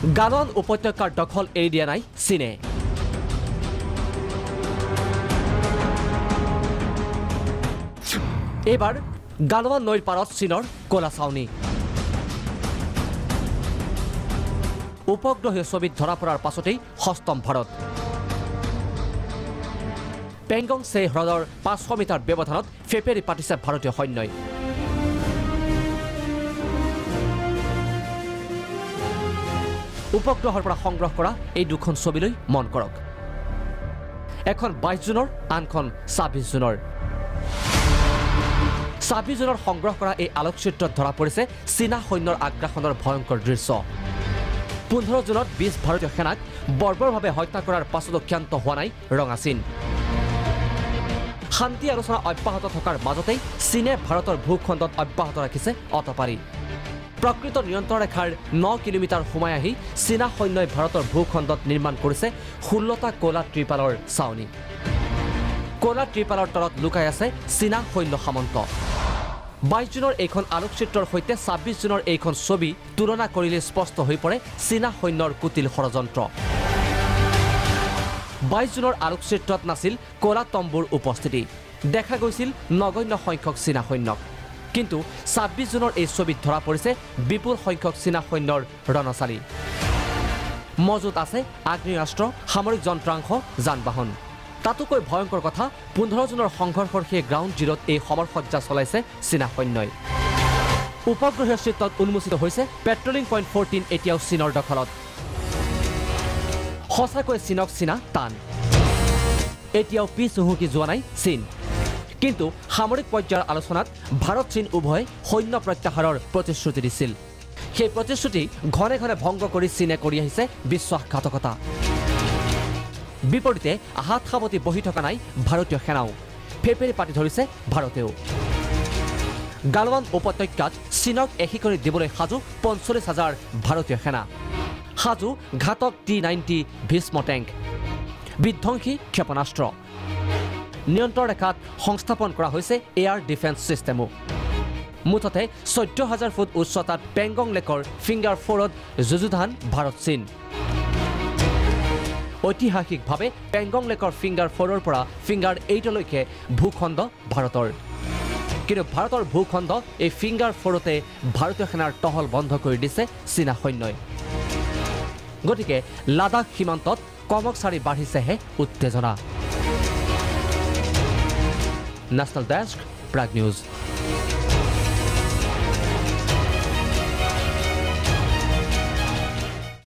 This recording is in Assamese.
গালৱান উপত্যকাৰ দখল এৰি দিয়া নাই চীনে। এইবাৰ গালৱান নৈৰ পাৰত চীনৰ কলা চাউনি উপগ্ৰহীয় ছবিত ধৰা পৰাৰ পাছতেই সষ্টম ভাৰত। পেংগং চে হ্ৰদৰ পাঁচশ মিটাৰ ব্যৱধানত ফেপেৰি পাতিছে ভাৰতীয় সৈন্যই। উপগ্ৰহৰ পৰা সংগ্ৰহ কৰা এই দুখন ছবিলৈ মন কৰক। এখন বাইছ জুনৰ আনখন ছাব্বিছ জুনৰ। ছাব্বিছ জুনত সংগ্ৰহ কৰা এই আলোকচিত্ৰত ধৰা পৰিছে চীনা সৈন্যৰ আগ্ৰাসনৰ ভয়ংকৰ দৃশ্য। পোন্ধৰ জুনত বিছ ভাৰতীয় সেনাক বৰ্বৰভাৱে হত্যা কৰাৰ পাছতো ক্ষান্ত হোৱা নাই ৰঙা চীন। শান্তি আলোচনা অব্যাহত থকাৰ মাজতেই চীনে ভাৰতৰ ভূখণ্ডত অব্যাহত ৰাখিছে অতপাৰি প্ৰকৃত নিয়ন্ত্ৰণ ৰেখাৰ ন কিলোমিটাৰ সোমাই আহি চীনা সৈন্যই ভাৰতৰ ভূখণ্ডত নিৰ্মাণ কৰিছে ষোল্লটা কলা ত্ৰিপালৰ চাউনি কলা ত্ৰিপালৰ তলত লুকাই আছে চীনা সৈন্য সামন্ত। বাইছ জুনৰ এইখন আলোকচিত্ৰৰ সৈতে ছাব্বিছ জুনৰ এইখন ছবি তুলনা কৰিলে স্পষ্ট হৈ পৰে চীনা সৈন্যৰ কুটিল ষড়যন্ত্ৰ। বাইছ জুনৰ আলোকচিত্ৰত নাছিল কলা তম্বুৰ উপস্থিতি। দেখা গৈছিল নগণ্য সংখ্যক চীনা সৈন্যক। কিন্তু ছাব্বিছ জুনৰ এই ছবিত ধৰা পৰিছে বিপুল সংখ্যক চীনা সৈন্যৰ ৰণচালী। মজুত আছে আগ্নেয়াস্ত্ৰ সামৰিক যন্ত্ৰাংশ যান বাহন তাতোকৈ ভয়ংকৰ কথা পোন্ধৰ জুনৰ সংঘৰ্ষৰ সেই গ্ৰাউণ্ড জিৰ'ত এই সমৰসজ্জা চলাইছে চীনা সৈন্যই। উপগ্ৰহীয় চিত্ৰত উন্মোচিত হৈছে পেট্ৰলিং পইণ্ট ফৰ্টিন এতিয়াও চীনৰ দখলত। সঁচাকৈ চীনক চীনা টান। এতিয়াও পিছ হুহুকি যোৱা নাই চীন। কিন্তু সামৰিক পৰ্যায়ৰ আলোচনাত ভাৰত চীন উভয়ে সৈন্য প্ৰত্যাহাৰৰ প্ৰতিশ্ৰুতি দিছিল। সেই প্ৰতিশ্ৰুতি ঘনে ঘনে ভংগ কৰি চীনে কৰি আহিছে বিশ্বাসঘাতকতা বিপৰীতে হাত সাৱটি বহি থকা নাই ভাৰতীয় সেনাও। ফেপেৰি পাতি ধৰিছে ভাৰতেও। গালৱান উপত্যকাত চীনক এশিকনি দিবলৈ সাজু পঞ্চল্লিছ হাজাৰ ভাৰতীয় সেনা। সাজু ঘাতক টি নাইণ্টি ভীষ্ম টেংক। বিধ্বংসী ক্ষেপণাস্ত্ৰ। নিয়ন্ত্ৰণ ৰেখাত সংস্থাপন কৰা হৈছে এয়াৰ ডিফেন্স ছিষ্টেমো মুঠতে চৈধ্য হাজাৰ ফুট উচ্চতাত পেংগং লেকৰ ফিংগাৰ ফ'ৰত যুযুধান ভাৰত চীন। ঐতিহাসিকভাৱে পেংগং লেকৰ ফিংগাৰ ফ'ৰৰ পৰা ফিংগাৰ এইটলৈকে ভূখণ্ড ভাৰতৰ। কিন্তু ভাৰতৰ ভূখণ্ড এই ফিংগাৰ ফ'ৰতে ভাৰতীয় সেনাৰ টহল বন্ধ কৰি দিছে চীনা সৈন্যই। গতিকে লাডাখ সীমান্তত কমক চাৰি বাঢ়িছেহে উত্তেজনা। National Desk, Prague News.